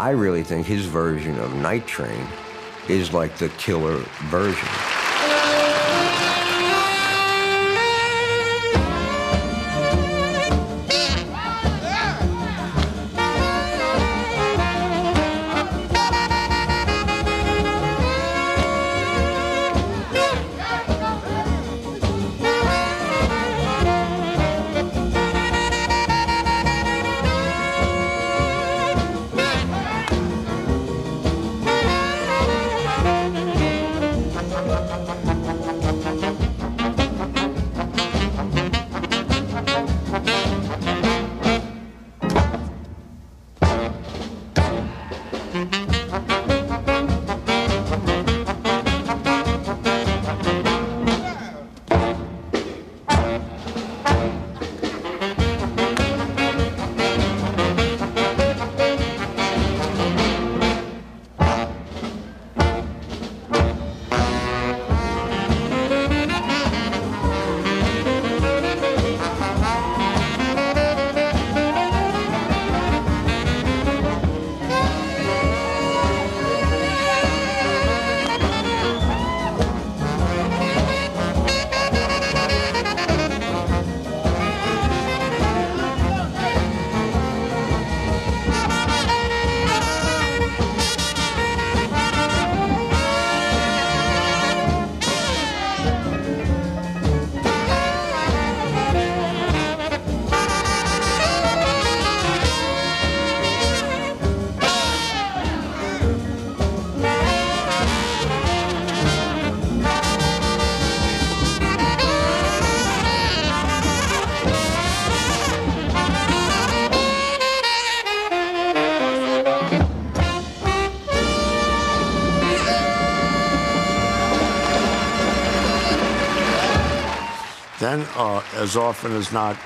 I really think his version of Night Train is like the killer version. Then, uh, as often as not,